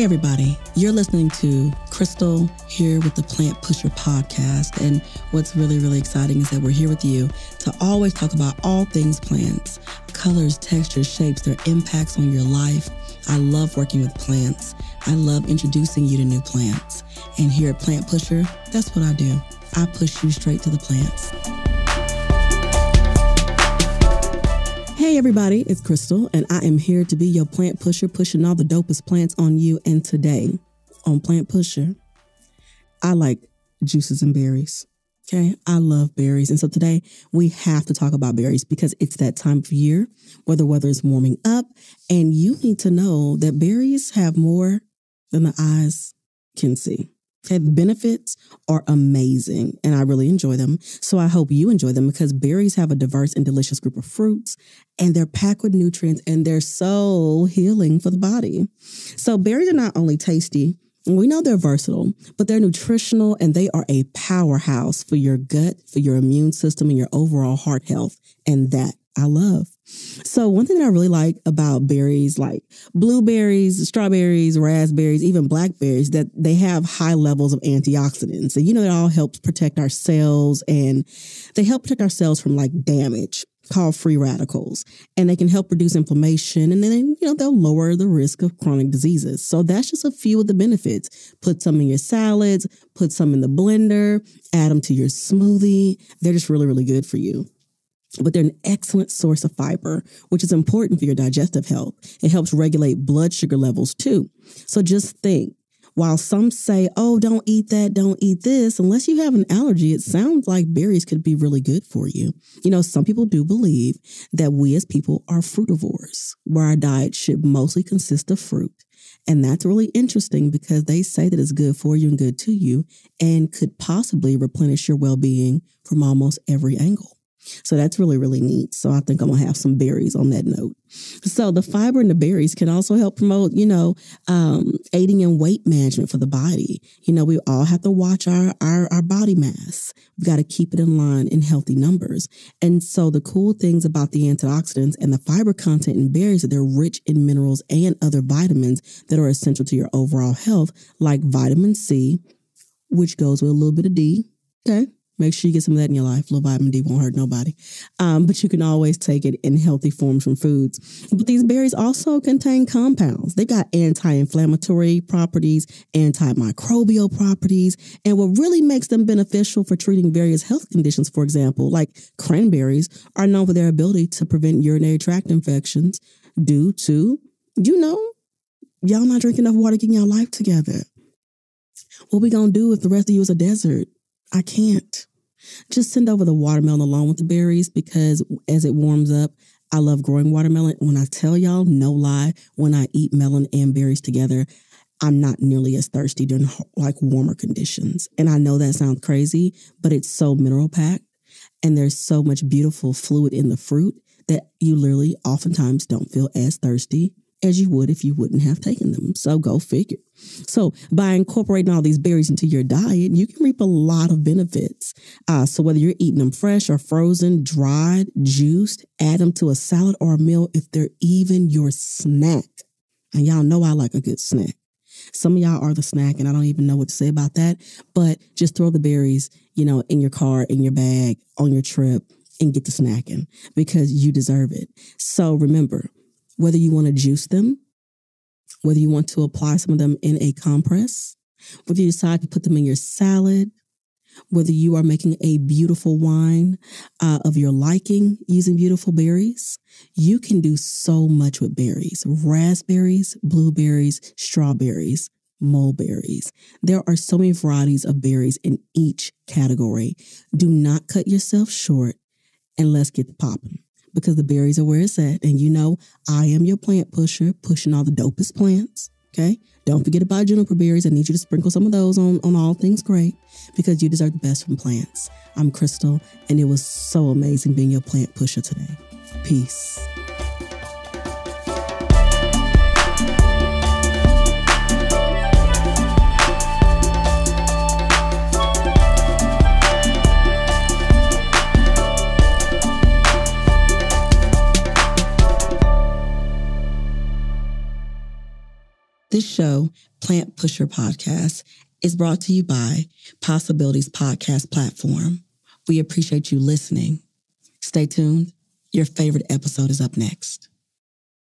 Hey, everybody. You're listening to Crystal here with the Plant Pusher podcast. And what's really, really exciting is that we're here with you to always talk about all things plants colors, textures, shapes, their impacts on your life. I love working with plants. I love introducing you to new plants. And here at Plant Pusher, that's what I do. I push you straight to the plants. Hey, everybody, it's Crystal, and I am here to be your plant pusher, pushing all the dopest plants on you. And today on Plant Pusher, I like juices and berries. Okay, I love berries. And so today we have to talk about berries because it's that time of year where the weather is warming up, and you need to know that berries have more than the eyes can see. Okay, the benefits are amazing and I really enjoy them. So I hope you enjoy them because berries have a diverse and delicious group of fruits and they're packed with nutrients and they're so healing for the body. So berries are not only tasty, we know they're versatile, but they're nutritional and they are a powerhouse for your gut, for your immune system, and your overall heart health. And that I love. So one thing that I really like about berries, like blueberries, strawberries, raspberries, even blackberries, that they have high levels of antioxidants. And you know, it all helps protect our cells and they help protect our cells from like damage called free radicals. And they can help reduce inflammation and then you know they'll lower the risk of chronic diseases. So that's just a few of the benefits. Put some in your salads put some in the blender add them to your smoothie. They're just really really good for you but they're an excellent source of fiber, which is important for your digestive health. It helps regulate blood sugar levels too. So just think while some say, oh, don't eat that, don't eat this, unless you have an allergy, it sounds like berries could be really good for you. You know, some people do believe that we as people are frutivores, where our diet should mostly consist of fruit. And that's really interesting because they say that it's good for you and good to you and could possibly replenish your well being from almost every angle. So that's really, really neat. So I think I'm to have some berries on that note. So the fiber in the berries can also help promote, you know, um, aiding in weight management for the body. You know, we all have to watch our, our, our body mass. We've got to keep it in line in healthy numbers. And so the cool things about the antioxidants and the fiber content in berries that they're rich in minerals and other vitamins that are essential to your overall health, like vitamin C, which goes with a little bit of D. Okay. Make sure you get some of that in your life. Low vitamin D won't hurt nobody. Um, but you can always take it in healthy forms from foods. But these berries also contain compounds. They got anti-inflammatory properties, antimicrobial properties, and what really makes them beneficial for treating various health conditions, for example, like cranberries, are known for their ability to prevent urinary tract infections due to, you know, y'all not drinking enough water getting your life together. What we gonna do if the rest of you is a desert? I can't. Just send over the watermelon along with the berries because as it warms up, I love growing watermelon. When I tell y'all, no lie, when I eat melon and berries together, I'm not nearly as thirsty during like warmer conditions. And I know that sounds crazy, but it's so mineral packed and there's so much beautiful fluid in the fruit that you literally oftentimes don't feel as thirsty as you would if you wouldn't have taken them. So go figure. So by incorporating all these berries into your diet, you can reap a lot of benefits. Uh, so whether you're eating them fresh or frozen, dried, juiced, add them to a salad or a meal if they're even your snack. And y'all know I like a good snack. Some of y'all are the snack, and I don't even know what to say about that. But just throw the berries, you know, in your car, in your bag, on your trip, and get to snacking because you deserve it. So remember, whether you want to juice them, whether you want to apply some of them in a compress, whether you decide to put them in your salad, whether you are making a beautiful wine uh, of your liking using beautiful berries, you can do so much with berries raspberries, blueberries, strawberries, mulberries. There are so many varieties of berries in each category. Do not cut yourself short and let's get popping because the berries are where it's at. And you know, I am your plant pusher, pushing all the dopest plants. Okay. Don't forget about juniper berries. I need you to sprinkle some of those on, on all things great because you deserve the best from plants. I'm Crystal, and it was so amazing being your plant pusher today. Peace. This show, Plant Pusher Podcast, is brought to you by Possibilities Podcast Platform. We appreciate you listening. Stay tuned. Your favorite episode is up next.